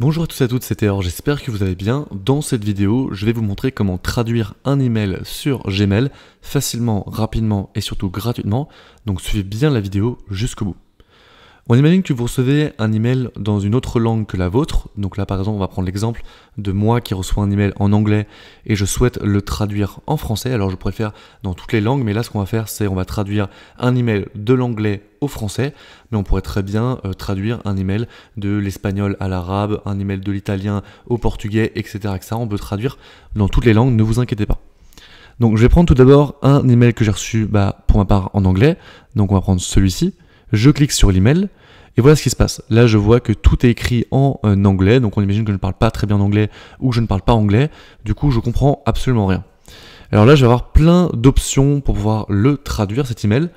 Bonjour à tous et à toutes, c'est Théor, j'espère que vous allez bien. Dans cette vidéo, je vais vous montrer comment traduire un email sur Gmail facilement, rapidement et surtout gratuitement. Donc suivez bien la vidéo jusqu'au bout. On imagine que vous recevez un email dans une autre langue que la vôtre. Donc là, par exemple, on va prendre l'exemple de moi qui reçois un email en anglais et je souhaite le traduire en français. Alors je pourrais faire dans toutes les langues, mais là, ce qu'on va faire, c'est on va traduire un email de l'anglais au français, mais on pourrait très bien euh, traduire un email de l'espagnol à l'arabe, un email de l'italien au portugais, etc., etc. On peut traduire dans toutes les langues, ne vous inquiétez pas. Donc je vais prendre tout d'abord un email que j'ai reçu bah, pour ma part en anglais. Donc on va prendre celui-ci. Je clique sur l'email. Et voilà ce qui se passe. Là, je vois que tout est écrit en euh, anglais, donc on imagine que je ne parle pas très bien anglais ou que je ne parle pas anglais. Du coup, je comprends absolument rien. Alors là, je vais avoir plein d'options pour pouvoir le traduire, cet email.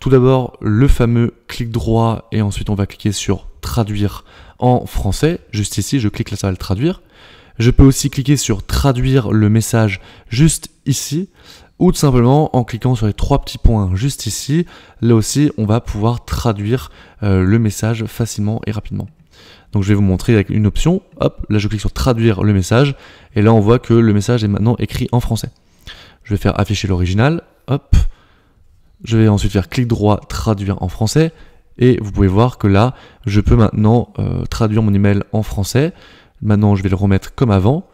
Tout d'abord, le fameux clic droit et ensuite on va cliquer sur traduire en français. Juste ici, je clique là, ça va le traduire. Je peux aussi cliquer sur traduire le message juste ici ou tout simplement en cliquant sur les trois petits points juste ici, là aussi on va pouvoir traduire euh, le message facilement et rapidement. Donc je vais vous montrer avec une option, hop, là je clique sur traduire le message, et là on voit que le message est maintenant écrit en français. Je vais faire afficher l'original, hop, je vais ensuite faire clic droit, traduire en français, et vous pouvez voir que là, je peux maintenant euh, traduire mon email en français. Maintenant, je vais le remettre comme avant.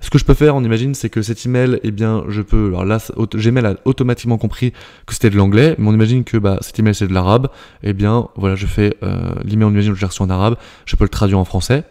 Ce que je peux faire, on imagine, c'est que cet email, eh bien, je peux. Alors là, Gmail a automatiquement compris que c'était de l'anglais, mais on imagine que bah, cet email c'est de l'arabe. Eh bien, voilà, je fais euh, l'email, on imagine que j'ai reçu en arabe, je peux le traduire en français.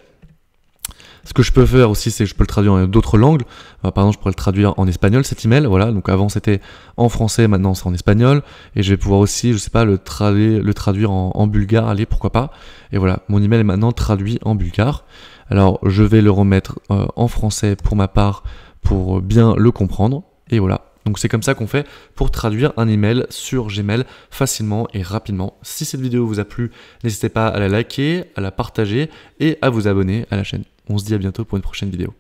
Ce que je peux faire aussi, c'est que je peux le traduire en d'autres langues. Euh, par exemple, je pourrais le traduire en espagnol, cet email. Voilà, donc avant c'était en français, maintenant c'est en espagnol. Et je vais pouvoir aussi, je sais pas, le, traduire, le traduire en, en bulgare, allez, pourquoi pas. Et voilà, mon email est maintenant traduit en bulgare. Alors je vais le remettre euh, en français pour ma part pour bien le comprendre. Et voilà. Donc c'est comme ça qu'on fait pour traduire un email sur Gmail facilement et rapidement. Si cette vidéo vous a plu, n'hésitez pas à la liker, à la partager et à vous abonner à la chaîne. On se dit à bientôt pour une prochaine vidéo.